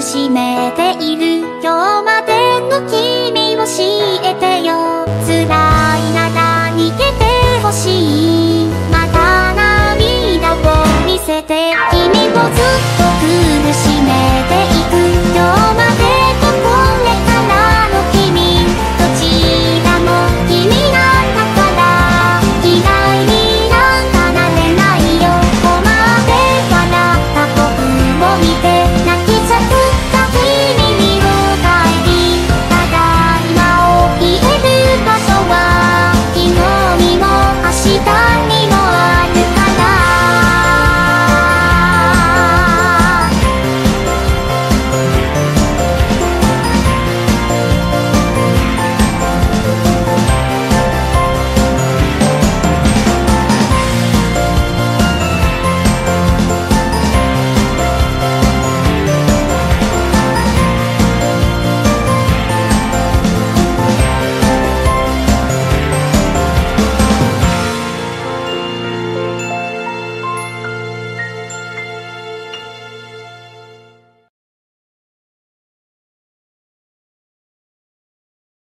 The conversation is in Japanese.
しめている今日までの君を教えてよ。